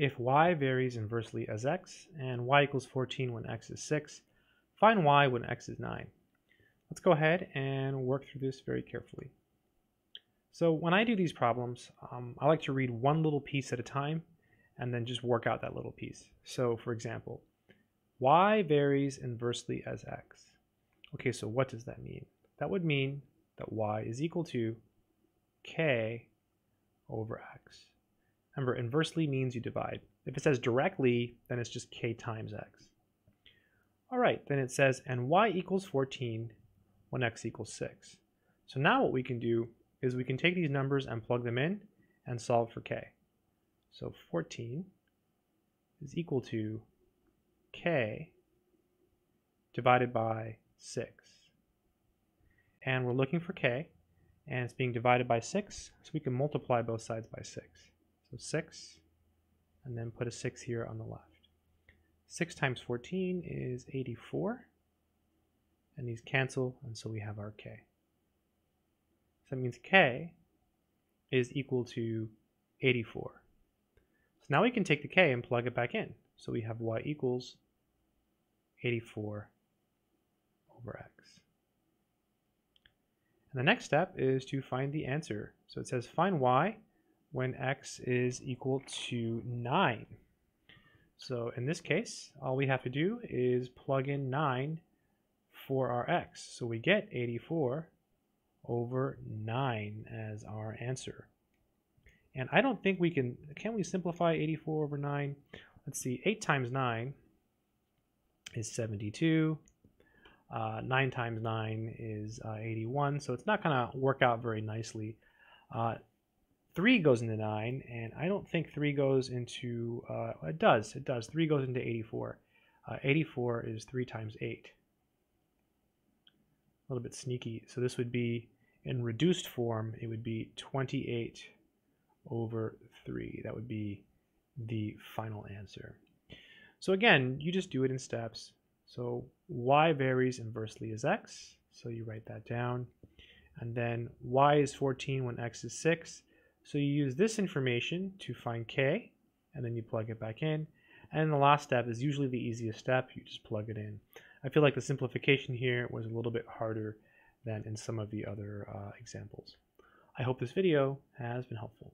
if y varies inversely as x and y equals 14 when x is 6, find y when x is 9. Let's go ahead and work through this very carefully. So when I do these problems, um, I like to read one little piece at a time and then just work out that little piece. So for example, y varies inversely as x. Okay, so what does that mean? That would mean that y is equal to k over x. Remember, inversely means you divide. If it says directly, then it's just k times x. All right, then it says, and y equals 14 when x equals 6. So now what we can do is we can take these numbers and plug them in and solve for k. So 14 is equal to k divided by 6. And we're looking for k, and it's being divided by 6, so we can multiply both sides by 6. So 6, and then put a 6 here on the left. 6 times 14 is 84, and these cancel, and so we have our k. So that means k is equal to 84. So now we can take the k and plug it back in. So we have y equals 84 over x. And the next step is to find the answer. So it says find y when x is equal to 9. So in this case, all we have to do is plug in 9 for our x. So we get 84 over 9 as our answer. And I don't think we can, can we simplify 84 over 9? Let's see, 8 times 9 is 72. Uh, 9 times 9 is uh, 81, so it's not going to work out very nicely. Uh, 3 goes into 9, and I don't think 3 goes into, uh, it does, it does. 3 goes into 84. Uh, 84 is 3 times 8. A little bit sneaky. So this would be, in reduced form, it would be 28 over 3. That would be the final answer. So again, you just do it in steps. So y varies inversely as x, so you write that down. And then y is 14 when x is 6. So you use this information to find k, and then you plug it back in. And the last step is usually the easiest step. You just plug it in. I feel like the simplification here was a little bit harder than in some of the other uh, examples. I hope this video has been helpful.